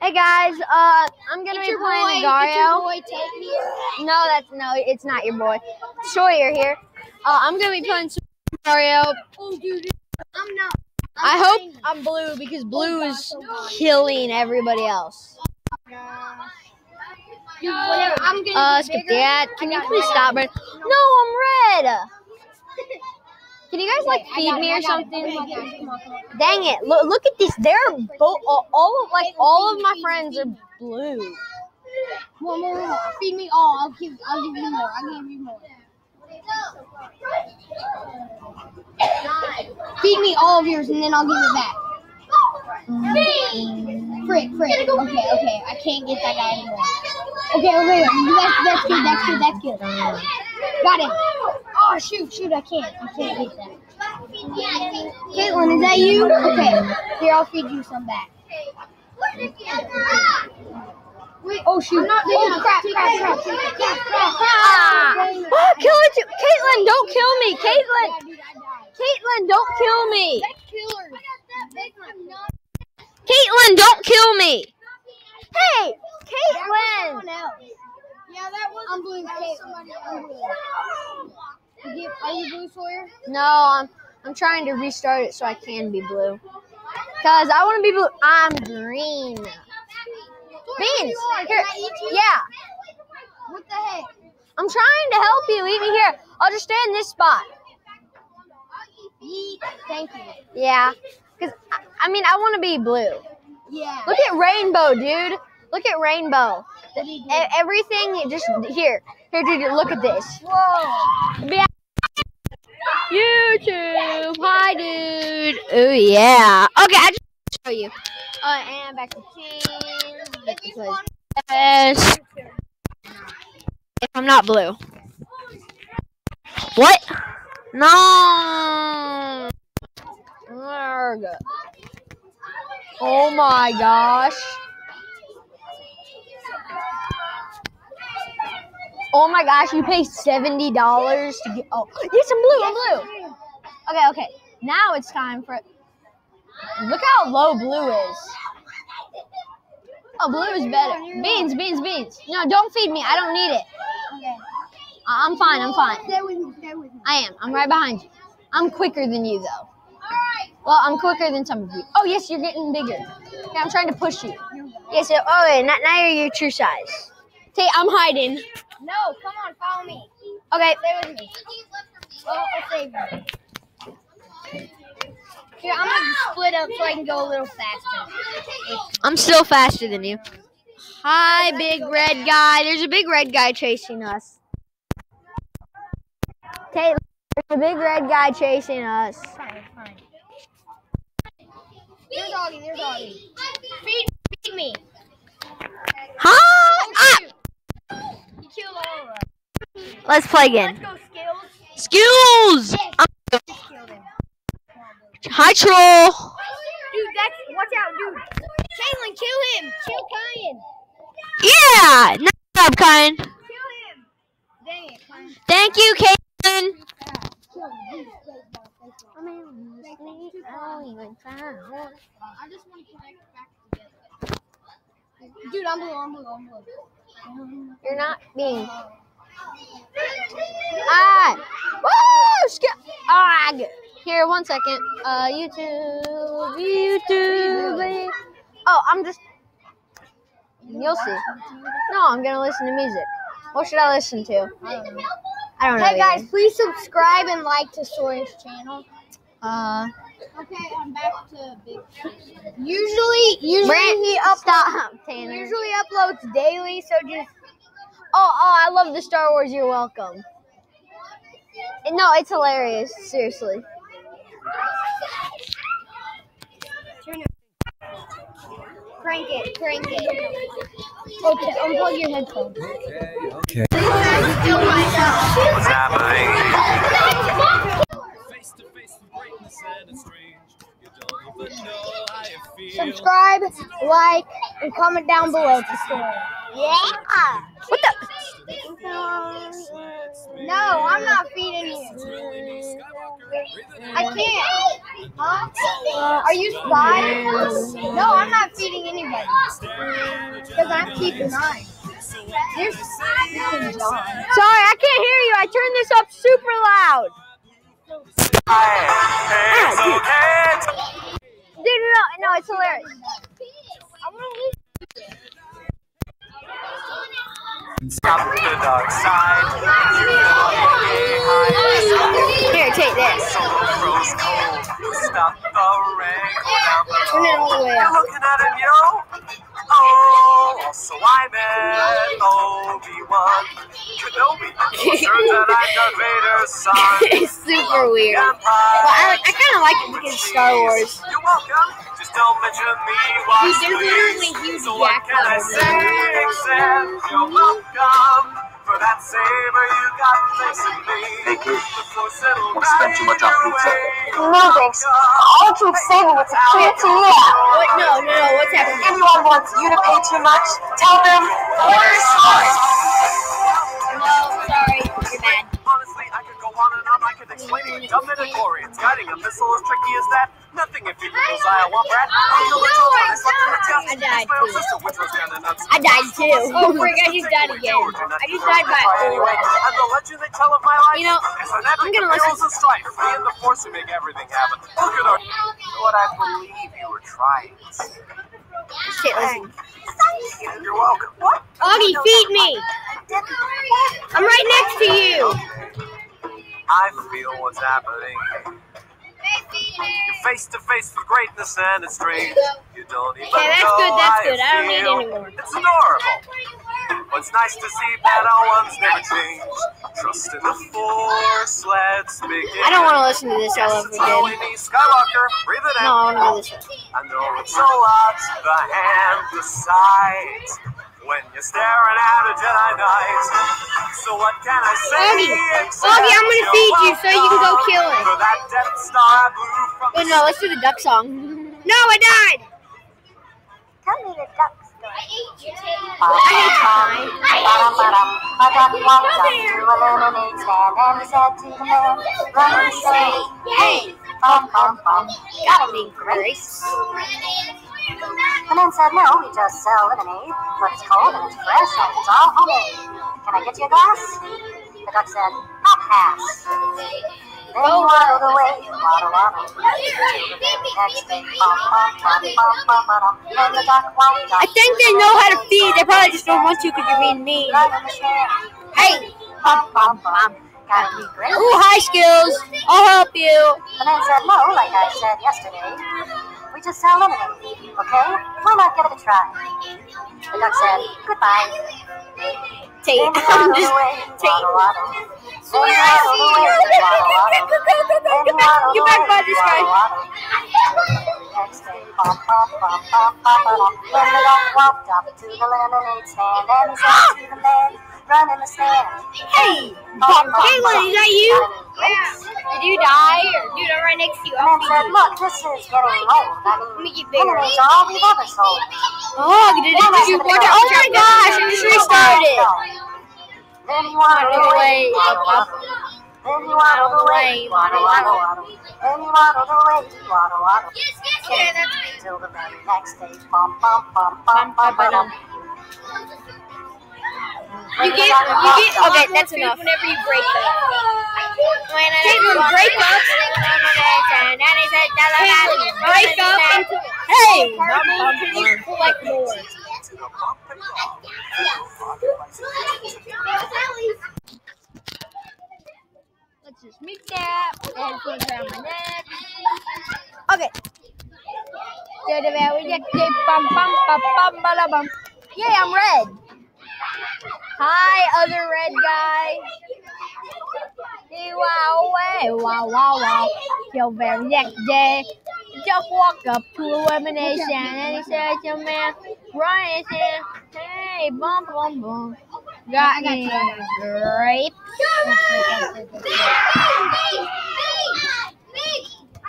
Hey guys, uh, I'm gonna It's be playing boy, it's your boy, take me. No, that's no, it's not your boy. Sawyer here. Uh, I'm gonna be playing some Agario. Oh, dude, I'm not. I I'm hope playing- I'm blue because blue gosh, is oh killing everybody else. Dude, whatever. I'm gonna Uh, skip that. Can you please stop, Red? No, I'm red. Can you guys like feed it, me or it. something? Okay, okay, come on, come on. Dang it! Look, look at this. They're both all, of like all of my friends are blue. More, more, more. Feed me all. I'll give. I'll give you more. I'll give you more. Feed me all of yours, and then I'll give it back. Mm. Frick, frick. Okay, okay. I can't get that guy anymore. Okay, okay. That's, that's good. That's good. That's good. Got him. Oh shoot, shoot! I can't. I can't get that. Caitlin, is that you? Okay. Here, I'll feed you some back. Wait, Oh shoot! Oh crap! Crap! Crap! Crap! Crap! crap. Oh, kill it, too. Caitlin! Don't kill me, Caitlin! Dude, I died. Caitlin, don't kill me! Caitlin, don't kill me! Hey, Caitlin! was someone else. Yeah, that was. I'm blue. Caitlin. I'm blue. You Are you blue, Sawyer? No, I'm I'm trying to restart it so I can be blue. Cause I want to be blue. I'm green. Beans. Here. Yeah. What the heck? I'm trying to help you. Eat me here. I'll just stay in this spot. Yeet. Thank you. Yeah. Cause I, I mean I want to be blue. Yeah. Look at rainbow, dude. Look at rainbow. What do you do? Everything just here. Here, dude. Look at this. Whoa. Yeah. YouTube. Hi, dude. Oh yeah. Okay, I just show you. Uh, and back to yes. If I'm not blue. What? No. Oh my gosh. Oh my gosh, you pay seventy dollars to get. Oh, yes, I'm blue. I'm blue. Okay, okay. Now it's time for. Look how low blue is. Oh, blue is better. Beans, beans, beans. No, don't feed me. I don't need it. Okay. I- I'm fine. I'm fine. Stay with me. Stay with me. I am. I'm right behind you. I'm quicker than you, though. Well, I'm quicker than some of you. Oh, yes, you're getting bigger. Okay, I'm trying to push you. Yes. Yeah, so, oh, wait. Now, now you're your true size. Okay, I'm hiding. No, come on, follow me. Okay. Stay with me. Oh, I'll save you. Here, I'm gonna split up so I can go a little faster. I'm still faster than you. Hi, big red guy. There's a big red guy chasing us. Taylor, there's a big red guy chasing us. Fine, fine. There's doggy, there's doggy. Feed, feed me. Hi! Ah! You killed all of us. Let's play again. Let's go, skills. Skills! Yes. Um, Just killed him. Hi, troll. Dude, that's watch out, dude. Caitlin, kill him. Kill Kyan. Yeah! Nice job, Kyan. Kill him. Dang it, Kyan. Thank you, Caitlin. Kill him. I just want to connect back together. Dude, I'm blue, I'm blue, I'm blue. You're not being. Ah! Woo! Sk- ah! Here, one second. Uh, YouTube, YouTube. Oh, I'm just. You'll see. No, I'm gonna listen to music. What should I listen to? I don't know. I don't know. Hey guys, please subscribe and like to Sawyer's channel. Uh, Okay, I'm back to big. Usually, usually Brant, he uploads. stop, Tanner. Usually uploads daily, so just Oh, oh, I love the Star Wars. You're welcome. No, it's hilarious. Seriously. Crank it, crank it. Okay, unplug your headphones. Okay, okay. What's happening? Subscribe, like, and comment down below to. Yeah. What the? No, I'm not feeding you. I can't. Huh? Are you spy? No, I'm not feeding anybody. Because I'm keeping mine. There's freaking John. Sorry, I can't hear you. I turned this up super loud. Dude, no, no, it's hilarious. Stop the dark side. Here, take this. Stop the rain. Turn it all the way up. So I met Obi-Wan Kenobi. Turns out I'm Darth Vader's son. it's super weird. But I, I kind of like it because Star Wars. You're welcome. Just don't mention me there's literally huge So what can I say except you're welcome for that saber you got facing me. Hey, kid, Before settle don't spend too much on pizza. No thanks. I'll keep saving what's clear to you. What? No, no, no. What's happening? Anyone wants you to pay too much, tell them order smart. No, sorry. You're bad. Honestly, I could go on and on. I could explain it. Dumb midichlorians. Guiding a missile as tricky as that. Nothing if oh, you could Eye want Brad. Until it's over. I slept in the test. I died too. sister, which was kinda nuts. I died too. Oh, frick, I just died again. I just died by Anyway, and the legend they tell of my life You know, is an epic I'm gonna listen- and strife. And the force who make everything happen. Look at our what I believe you were trying to say. Shit, listen. You're welcome. What? Augie, feed me. I'm right next to you. I feel what's happening. You're face to face with greatness and it's strange. You don't even Okay, that's know good, that's how good. I don't need feel. any more. It's adorable. It's nice to see that our ones never change. Trust in the force, let's begin. I don't want to listen to this all over it's all we again. Skywalker, breathe it in. No, I want to do this. I know it's a lot, the hand, the sight. When you're staring at a Jedi Knight. So what can I say? Augie, except Augie, I'm gonna feed you so you can go kill him. For that Death Star blew from Wait, no, let's do the duck song. No, I died. Tell me the duck story. I hate you. Ba-dum, ba-dum. A duck walked up to a lemonade stand and he said to the man, run and say, hey, bum, bum, bum. Gotta be grapes. The man said, no, we just sell lemonade, but it's cold and it's fresh and it's all homemade. Can I get you a glass? The duck said, I'll pass. Then he waddled away, waddle, waddle. Next day, bum, bum, bum, bum, bum, bum. Then the duck walked up I think they know how to feed. They probably just don't want to because you're being mean. right in the stand. Hey! Bum, bum, bum. Gotta be great. Ooh, hi, Skills. I'll help you. The man said, no, like I said yesterday. We just sell lemonade, okay? Why not give it a try? The duck said, goodbye. Tate, Then I'm just. Tate. waddle, waddle. Then he Where is waddled he? away, waddle, waddle. Then he Get back, waddled get back away, by this guy. Next day, bum, bum, bum, bum, bum, bum. Then the duck walked up to the lemonade stand and he said to the man, run in the stand. Hey! Bum, bum, Caitlin, is that you? Great. Did you die? Dude, I'm right next to you. The I'll man feed said, look, this is old. I Let me get bigger. lemonade's all we've ever sold. Oh, did, did you watch it? Oh my gosh, I just restarted. Then he waddled Waddled away, away, waddle, up, up. waddle. Then he waddled away, waddle, waddle, waddle. Then he waddled away, waddle, waddle. Yeah, that's me. Till the very next day, bum, bum, bum, bum, bum, bum. You get, you get Okay, that's enough. whenever you break up. Caitlin, break up. Break up Hey! You collect more? Let's just make that and put it around my neck. Okay. La I'm red. Hi, other red guy. Wow, wow, wow, wow. Till very next day, just walk up to stand and he said to man, Ryan said, hey, bum bum bum. Got any grape?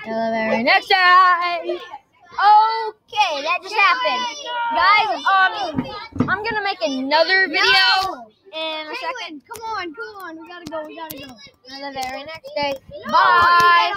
Till the very next day. Okay, that just happened. Guys, um, I'm gonna make another video in a second. Come on, come on. We gotta go. We gotta go. On the very next day. No, Bye.